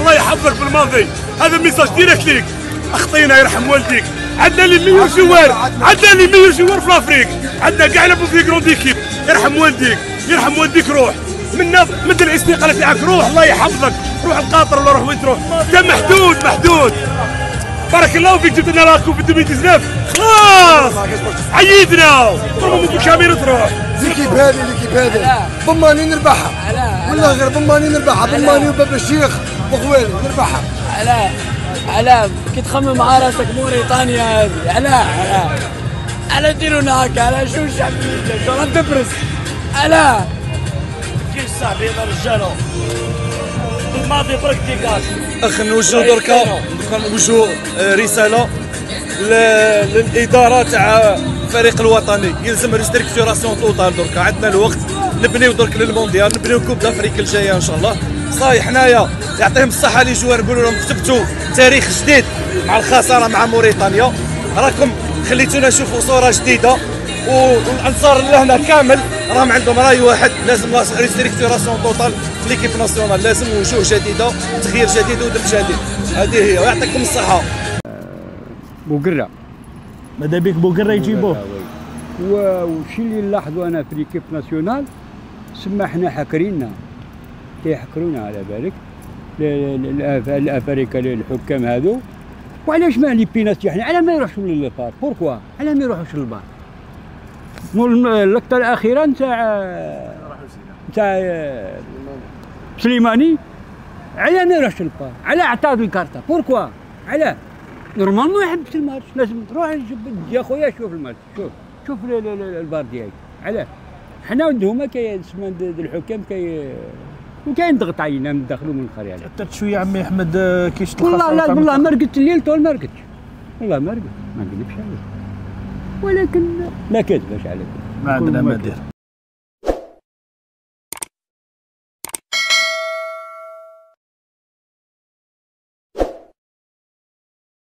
الله يحفظك بلماضي. هذا message direct ليك. أخطينا يرحم والديك. عندنا les meilleurs joueurs. عندنا les meilleurs joueurs في l'Afrique. عندنا كاع يلعبو في grandes équipes يرحم والديك. يرحم والديك روح. من مد الاستقاله تاعك روح. الله يحفظك. روح لقطر ولا روح وين تروح انت محدود محدود. بارك الله فيك. جبت لنا la coupe في 2019 خلاص. عيدنا. ضربوا من الكاميرا تروح. l'équipe هذه l'équipe هذه ضماني نربحها. والله غير ضماني نربحها. ضماني وباب الشيخ. وخوالي نربحها علاء علاء كي تخمم على راسك موريتانيا هذه. علاء علاء. علاء ديرونا هكا علاء شو الشعب شو راح تبرز؟ علاء. كيف صاحبي يا رجاله بلماضي برك dégage أخ نوجهوا دركا دركا نوجهوا آه، رسالة ل- للإدارة تاع الفريق الوطني. يلزم restructuration totale دركا عندنا الوقت. نبنيو درك للمونديال نبنيو coupe d'Afrique الجاية إن شاء الله. صاي حنايا يعطيهم الصحة les joueurs نقولوا لهم كتبتوا تاريخ جديد مع الخسارة مع موريتانيا. راكم خليتونا نشوفوا صورة جديدة والأنصار اللي هنا كامل راهم عندهم رأي واحد لازم restructuration totale في l'équipe nationale لازم وجوه جديدة تغيير جديد ودم جديد. هذه هي ويعطيكم الصحة. بوقرة. ماذا بك بوقرة يجيبوه؟ وشي اللي نلاحظوا أنا في ليكيب ناسيونال سما إحنا حاكريننا. كيحكرونا على بالك ل- ل- الأف- الافارقه الحكام هذو. وعلاش ما لي بيناتي إحنا على ما يروحش للبار؟ بوركوا؟ على ما يروحوش للبار؟ اللقطة الأخيرة نتاع نتاع سليماني. على ما يروحش للبار؟ على اعطاه الكارتا بوركوا؟ على. نورمالمون ما يحبش الماتش. لازم تروح يا خويا شوف الماتش. شوف. شوف ال- ال- ال- البار ديالك علاه حنا هما كي الحكام كي وكاين ضغط علينا من الداخل ومن الخارج يعني. تأثرت شوية عمي أحمد آه، كيش والله لا والله ما رقدت الليل طول ما رقدتش. والله ما رقدت ما نكذبش عليك ولكن لا كذبش عليك. ما عندنا ما. دير